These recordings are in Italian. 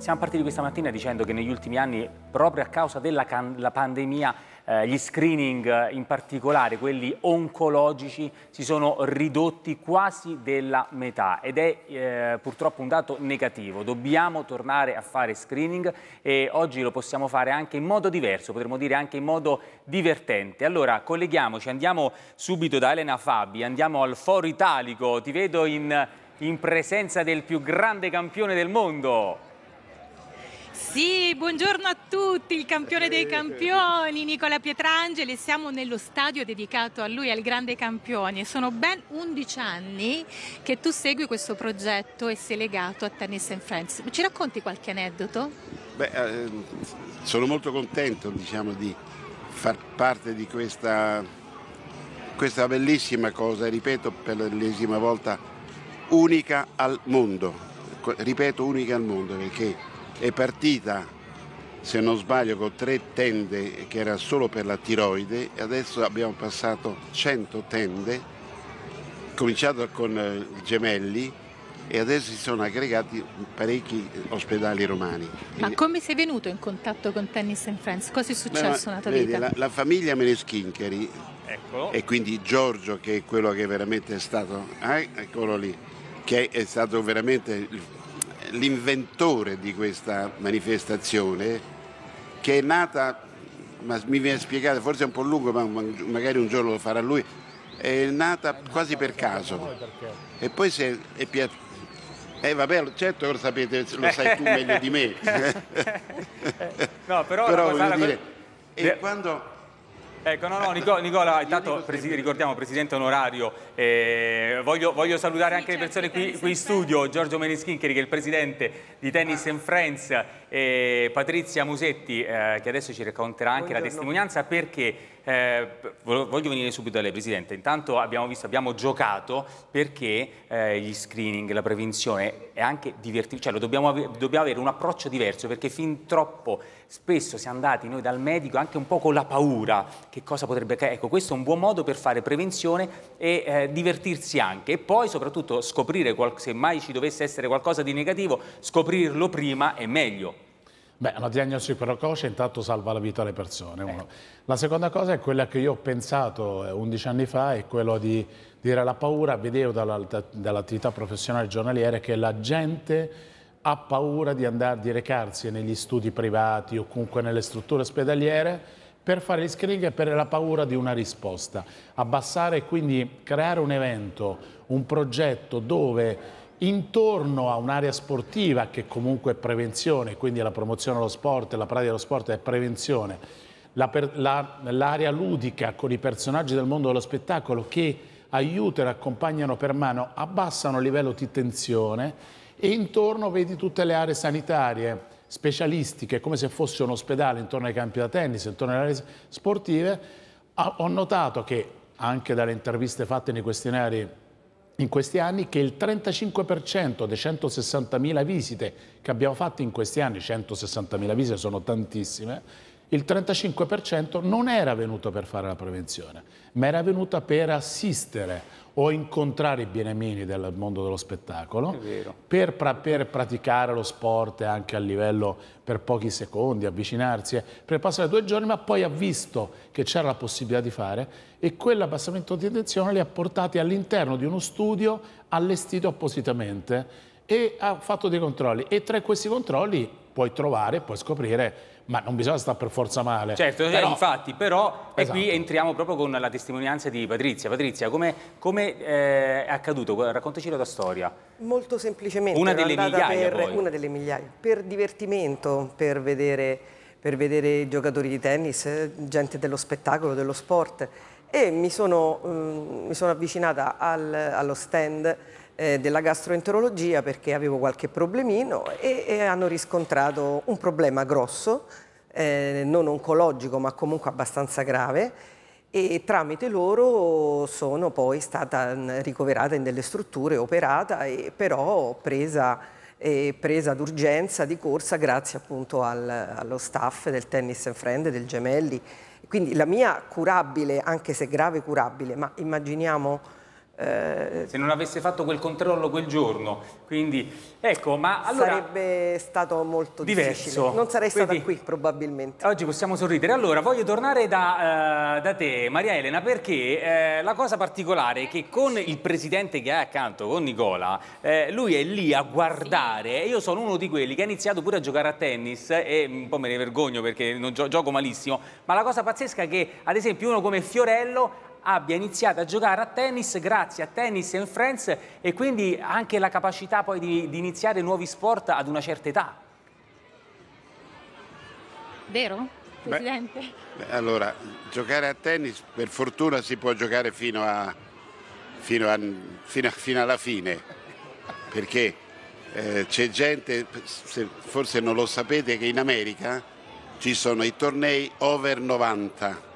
siamo partiti questa mattina dicendo che negli ultimi anni, proprio a causa della pandemia, eh, gli screening eh, in particolare, quelli oncologici, si sono ridotti quasi della metà ed è eh, purtroppo un dato negativo. Dobbiamo tornare a fare screening e oggi lo possiamo fare anche in modo diverso, potremmo dire anche in modo divertente. Allora, colleghiamoci, andiamo subito da Elena Fabi, andiamo al Foro Italico, ti vedo in, in presenza del più grande campione del mondo. Sì, buongiorno a tutti, il campione dei campioni, Nicola Pietrangeli, siamo nello stadio dedicato a lui, al grande campione. Sono ben 11 anni che tu segui questo progetto e sei legato a Tennis and Friends. Ci racconti qualche aneddoto? Beh, eh, sono molto contento diciamo, di far parte di questa, questa bellissima cosa, ripeto per l'ennesima volta, unica al mondo. Ripeto, unica al mondo perché è partita, se non sbaglio, con tre tende che era solo per la tiroide e adesso abbiamo passato 100 tende, cominciato con eh, gemelli e adesso si sono aggregati parecchi ospedali romani. Ma come sei venuto in contatto con Tennis and Friends? Cosa è successo nella tua vedi, vita? La, la famiglia Meneschincheri Eccolo. e quindi Giorgio che è quello che veramente è stato, eh, eccolo lì, che è stato veramente l'inventore di questa manifestazione che è nata, ma mi viene spiegato, forse è un po' lungo, ma magari un giorno lo farà lui, è nata quasi per caso. E poi si è, piaciuta. Eh vabbè, certo lo sapete, lo sai tu meglio di me. no, però, però voglio dire, e quando Ecco, no, no, Nicola, Nicola intanto presi, ricordiamo Presidente onorario, eh, voglio, voglio, salutare anche le persone qui, qui in studio, Giorgio Meniskincheri che è il Presidente di Tennis and Friends e Patrizia Musetti eh, che adesso ci racconterà anche Buongiorno. la testimonianza perché eh, voglio venire subito da lei Presidente, intanto abbiamo visto, abbiamo giocato perché eh, gli screening, la prevenzione è anche divertente, cioè dobbiamo, dobbiamo, avere un approccio diverso perché fin troppo spesso siamo andati noi dal medico anche un po' con la paura che cosa potrebbe, ecco questo è un buon modo per fare prevenzione e eh, divertirsi anche e poi soprattutto scoprire se mai ci dovesse essere qualcosa di negativo, scoprirlo prima è meglio. Beh, una diagnosi precoce intanto salva la vita alle persone. Uno. La seconda cosa è quella che io ho pensato 11 eh, anni fa, è quello di dire la paura, vedevo dall'attività professionale giornaliere che la gente ha paura di andare, di recarsi negli studi privati o comunque nelle strutture ospedaliere per fare gli screening e per la paura di una risposta. Abbassare e quindi creare un evento, un progetto dove intorno a un'area sportiva che comunque è prevenzione, quindi la promozione dello sport, la pratica dello sport è prevenzione, l'area ludica con i personaggi del mondo dello spettacolo che aiutano accompagnano per mano, abbassano il livello di tensione e intorno vedi tutte le aree sanitarie specialistiche, come se fosse un ospedale intorno ai campi da tennis, intorno alle aree sportive. Ho notato che anche dalle interviste fatte nei questionari in questi anni che il 35% dei 160.000 visite che abbiamo fatto in questi anni, 160.000 visite sono tantissime, il 35% non era venuto per fare la prevenzione, ma era venuto per assistere o incontrare i bienemini del mondo dello spettacolo, per, per, praticare lo sport anche a livello per pochi secondi, avvicinarsi, eh, per passare due giorni, ma poi ha visto che c'era la possibilità di fare e quell'abbassamento di tensione li ha portati all'interno di uno studio allestito appositamente e ha fatto dei controlli e tra questi controlli puoi trovare, puoi scoprire ma non bisogna stare per forza male. Certo, però... infatti, però esatto. e qui entriamo proprio con la testimonianza di Patrizia. Patrizia, come eh, è accaduto? Raccontaci la tua storia. Molto semplicemente. Una delle migliaia per, Una delle migliaia. Per divertimento, per vedere, per vedere giocatori di tennis, gente dello spettacolo, dello sport. E mi sono, um, mi sono avvicinata al, allo stand eh, della gastroenterologia perché avevo qualche problemino e, e hanno riscontrato un problema grosso, eh, non oncologico ma comunque abbastanza grave e tramite loro sono poi stata ricoverata in delle strutture, operata e però presa, eh, presa d'urgenza di corsa grazie appunto al, allo staff del Tennis and Friend, del Gemelli. Quindi la mia curabile, anche se grave curabile, ma immaginiamo eh, se non avesse fatto quel controllo quel giorno. Quindi, ecco, ma allora... Sarebbe stato molto diverso. difficile. Non sarei Quindi, stata qui, probabilmente. Oggi possiamo sorridere. Allora, voglio tornare da, uh, da te, Maria Elena, perché eh, la cosa particolare è che con il presidente che hai accanto, con Nicola, eh, lui è lì a guardare. Io sono uno di quelli che ha iniziato pure a giocare a tennis e un po' me ne vergogno perché non gio gioco malissimo, ma la cosa pazzesca è che, ad esempio, uno come Fiorello abbia iniziato a giocare a tennis grazie a Tennis and Friends e quindi anche la capacità poi di, di iniziare nuovi sport ad una certa età. Vero, Presidente? Beh, beh, allora, giocare a tennis per fortuna si può giocare fino, a, fino, a, fino, a, fino alla fine, perché eh, c'è gente, forse non lo sapete, che in America ci sono i tornei over 90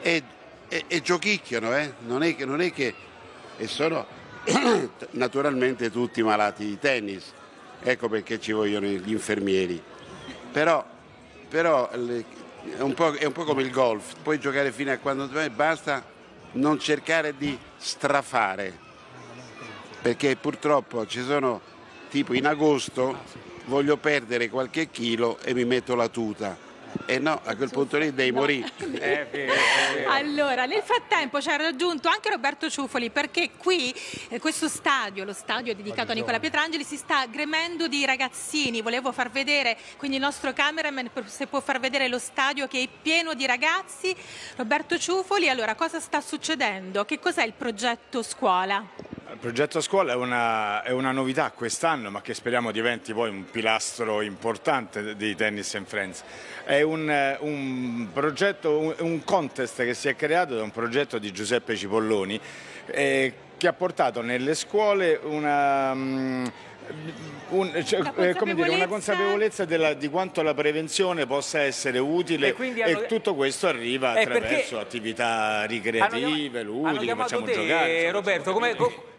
e e, e giochicchiano, eh? non, è che, non è che... e sono naturalmente tutti malati di tennis, ecco perché ci vogliono gli infermieri. Però, però è, un è, un po', come il golf, puoi giocare fino a quando basta non cercare di strafare, perché purtroppo ci sono, tipo in agosto, voglio perdere qualche chilo e mi metto la tuta eh no, a quel punto lì devi no. morire. Eh, allora, nel frattempo ci ha raggiunto anche Roberto Ciufoli perché qui eh, questo stadio, lo stadio dedicato a Nicola Pietrangeli, si sta gremendo di ragazzini. Volevo far vedere, quindi il nostro cameraman se può far vedere lo stadio che è pieno di ragazzi. Roberto Ciufoli, allora cosa sta succedendo? Che cos'è il progetto scuola? Il progetto scuola è una, è una novità quest'anno, ma che speriamo diventi poi un pilastro importante di Tennis and Friends. È un, un progetto, un, un, contest che si è creato da un progetto di Giuseppe Cipolloni eh, che ha portato nelle scuole una... Um, un, cioè, eh, dire, una consapevolezza della, di quanto la prevenzione possa essere utile e, hanno... e tutto questo arriva eh, attraverso attività ricreative, hanno, ludiche, hanno facciamo te, giocare. Roberto, come,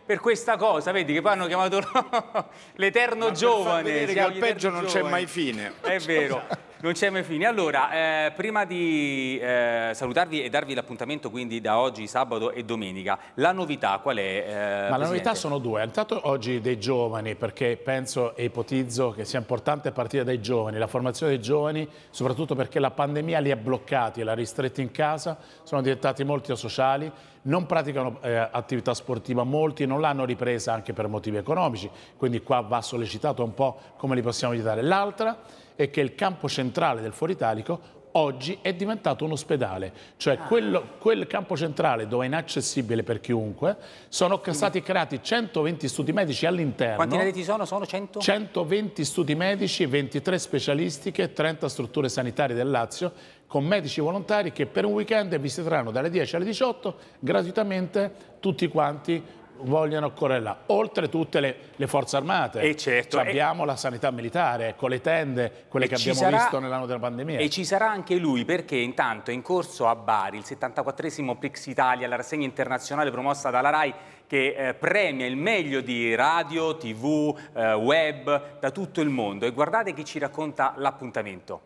per questa cosa, vedi che poi hanno chiamato l'eterno giovane. Che al peggio non c'è mai fine. È vero. Non c'è mai fine. Allora, eh, prima di eh, salutarvi e darvi l'appuntamento quindi da oggi, sabato e domenica, la novità qual è? Eh, Ma Presidente? la novità sono due. Intanto oggi dei giovani, perché penso e ipotizzo che sia importante partire dai giovani, la formazione dei giovani, soprattutto perché la pandemia li ha bloccati, li ha ristretti in casa, sono diventati molti asociali, non praticano eh, attività sportiva molti, non l'hanno ripresa anche per motivi economici, quindi qua va sollecitato un po' come li possiamo aiutare. L'altra è che il campo centrale del Foro Italico oggi è diventato un ospedale, cioè ah. quello, quel campo centrale dove è inaccessibile per chiunque, sono stati creati 120 studi medici all'interno. Quanti reti sono? Sono 100? 120 studi medici, 23 specialistiche, 30 strutture sanitarie del Lazio, con medici volontari che per un weekend visiteranno dalle 10 alle 18 gratuitamente tutti quanti vogliono correre oltre tutte le, le forze armate. E certo. Cioè abbiamo e... la sanità militare, con le tende, quelle e che abbiamo sarà... visto nell'anno della pandemia. E ci sarà anche lui perché intanto è in corso a Bari il 74esimo Prix Italia, la rassegna internazionale promossa dalla RAI che eh, premia il meglio di radio, tv, eh, web da tutto il mondo e guardate chi ci racconta l'appuntamento.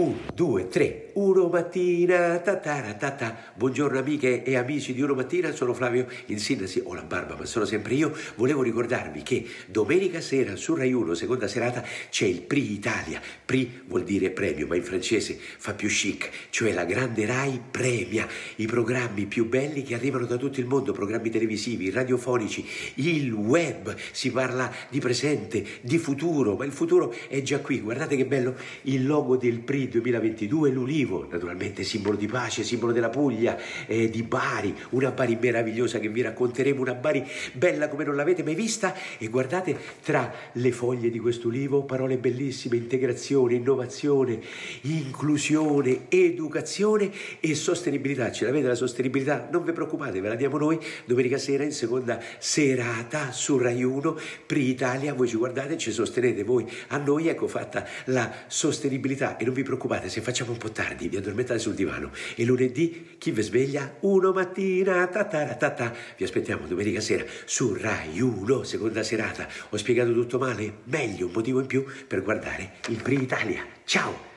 1, 2, 3, Uno Mattina, tatara, tata. Buongiorno amiche e amici di Uno Mattina, sono Flavio Insinna, sì, ho la barba ma sono sempre io. Volevo ricordarvi che domenica sera su Rai 1, seconda serata, c'è il Pri Italia. Pri vuol dire premio, ma in francese fa più chic, cioè la grande Rai premia i programmi più belli che arrivano da tutto il mondo, programmi televisivi, radiofonici, il web, si parla di presente, di futuro, ma il futuro è già qui. Guardate che bello il logo del Pri 2022 l'ulivo, naturalmente simbolo di pace, simbolo della Puglia, eh, di Bari, una Bari meravigliosa che vi racconteremo, una Bari bella come non l'avete mai vista e guardate tra le foglie di questo ulivo parole bellissime, integrazione, innovazione, inclusione, educazione e sostenibilità. Ce l'avete la sostenibilità? Non vi preoccupate, ve la diamo noi domenica sera in seconda serata su Rai 1, Pri Italia, voi ci guardate, ci sostenete voi a noi, ecco fatta la sostenibilità e non vi preoccupate se facciamo un po' tardi, vi addormentate sul divano e lunedì chi vi sveglia? Uno mattina, tatara, tatà. Vi aspettiamo domenica sera su Rai 1, seconda serata. Ho spiegato tutto male? Meglio, un motivo in più per guardare il Prima Italia. Ciao!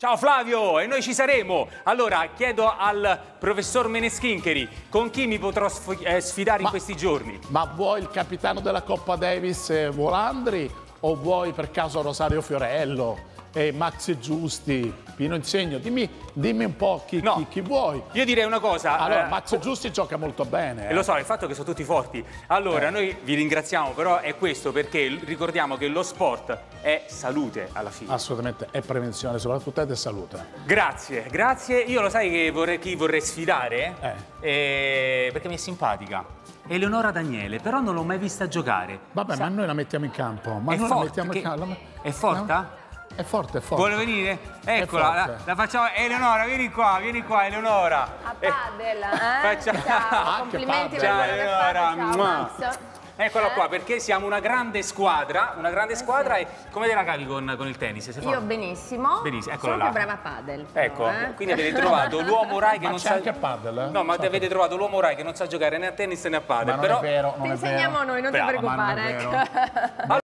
Ciao Flavio, e noi ci saremo. Allora, chiedo al professor Meneschincheri con chi mi potrò sf- eh, sfidare Ma- in questi giorni. Ma vuoi il capitano della Coppa Davis eh, Volandri o vuoi per caso Rosario Fiorello e Maxi Giusti, Pino Insegno? Dimmi, dimmi un po' chi, No. chi- chi vuoi. Io direi una cosa. Allora, eh, Max Giusti gioca molto bene. Eh. lo so, il fatto che sono tutti forti. Allora, noi vi ringraziamo, però è questo perché ricordiamo che lo sport è salute alla fine. Assolutamente, è prevenzione, soprattutto ed è salute. Grazie, grazie. Io lo sai che vorrei, chi vorrei sfidare? Eh, perché mi è simpatica. Eleonora Daniele, però non l'ho mai vista giocare. Vabbè, Sa- ma noi la mettiamo in campo. Ma È noi forte, la mettiamo in campo. è forte? È forte, è forte. Vuole venire? Eccola, la, la facciamo. Eleonora, vieni qua, vieni qua, Eleonora. A Eh, padel, eh? Faccia- Ciao, complimenti per quello che fate, Eleonora. Eccola Eh? qua, perché siamo una grande squadra, una grande squadra e come te la cavi con, con il tennis? Sei Io benissimo. Benissimo, eccola Sono là. brava a padel. Ecco, eh. quindi avete trovato l'uomo Rai che Ma non sa... anche a padel, eh? No, ma Sapete. avete trovato l'uomo Rai che non sa giocare né a tennis né a Ma padel, non però... è vero, non Ti è insegniamo vero. noi, non Brava, ti ma preoccupare. ecco.